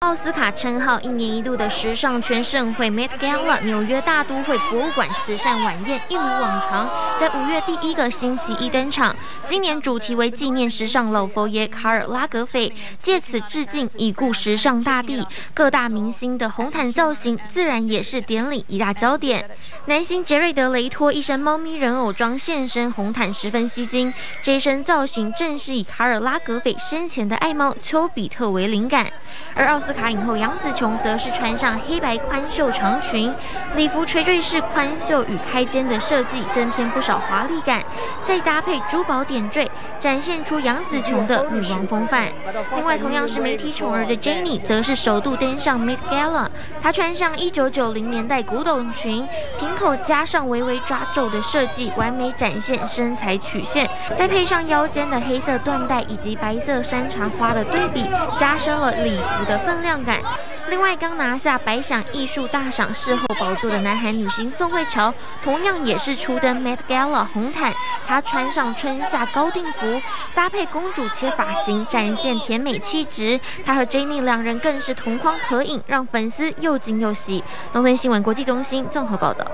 奥斯卡称号一年一度的时尚圈盛会 Met Gala 纽约大都会博物馆慈善晚宴一如往常，在五月第一个星期一登场。今年主题为纪念时尚老佛爷卡尔拉格斐，借此致敬已故时尚大帝。各大明星的红毯造型自然也是典礼一大焦点。男星杰瑞德雷托一身猫咪人偶装现身红毯，十分吸睛。这身造型正是以卡尔拉格斐生前的爱猫丘比特为灵感，而奥。斯卡影后杨紫琼则是穿上黑白宽袖长裙，礼服垂坠式宽袖与开肩的设计，增添不少华丽感。再搭配珠宝点缀，展现出杨紫琼的女王风范。另外，同样是媒体宠儿的 Jenny 则是首度登上 Met Gala。她穿上1990年代古董裙，平口加上微微抓皱的设计，完美展现身材曲线。再配上腰间的黑色缎带以及白色山茶花的对比，加深了礼服的分。量感。另外，刚拿下百想艺术大赏事后宝座的南韩女星宋慧乔，同样也是初登 Met Gala 红毯。她穿上春夏高定服，搭配公主切发型，展现甜美气质。她和 Jennie 两人更是同框合影，让粉丝又惊又喜。东森新闻国际中心综合报道。